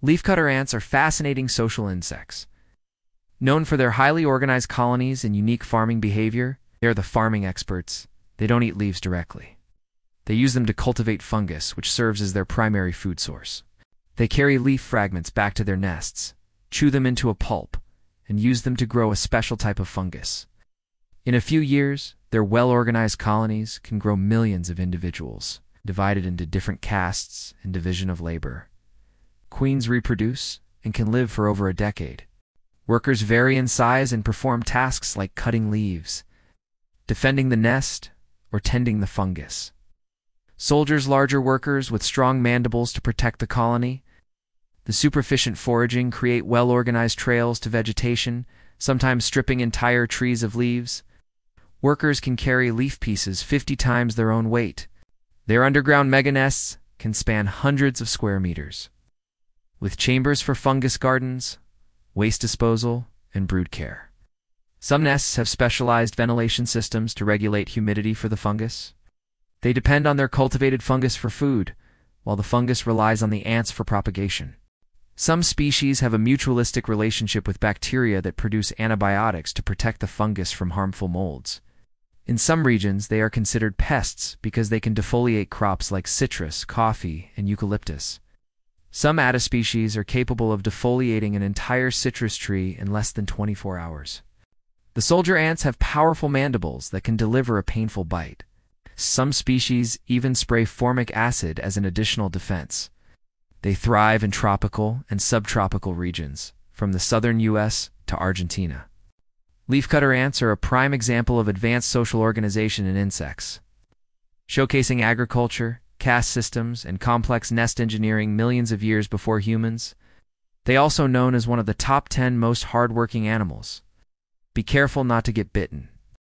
Leafcutter ants are fascinating social insects. Known for their highly organized colonies and unique farming behavior, they are the farming experts. They don't eat leaves directly. They use them to cultivate fungus, which serves as their primary food source. They carry leaf fragments back to their nests, chew them into a pulp, and use them to grow a special type of fungus. In a few years, their well-organized colonies can grow millions of individuals, divided into different castes and division of labor. Queens reproduce and can live for over a decade. Workers vary in size and perform tasks like cutting leaves, defending the nest, or tending the fungus. Soldiers larger workers with strong mandibles to protect the colony. The superficient foraging create well-organized trails to vegetation, sometimes stripping entire trees of leaves. Workers can carry leaf pieces 50 times their own weight. Their underground meganests can span hundreds of square meters with chambers for fungus gardens, waste disposal, and brood care. Some nests have specialized ventilation systems to regulate humidity for the fungus. They depend on their cultivated fungus for food, while the fungus relies on the ants for propagation. Some species have a mutualistic relationship with bacteria that produce antibiotics to protect the fungus from harmful molds. In some regions, they are considered pests because they can defoliate crops like citrus, coffee, and eucalyptus. Some Atta species are capable of defoliating an entire citrus tree in less than 24 hours. The soldier ants have powerful mandibles that can deliver a painful bite. Some species even spray formic acid as an additional defense. They thrive in tropical and subtropical regions, from the southern U.S. to Argentina. Leafcutter ants are a prime example of advanced social organization in insects. Showcasing agriculture, caste systems, and complex nest engineering millions of years before humans. They also known as one of the top 10 most hardworking animals. Be careful not to get bitten.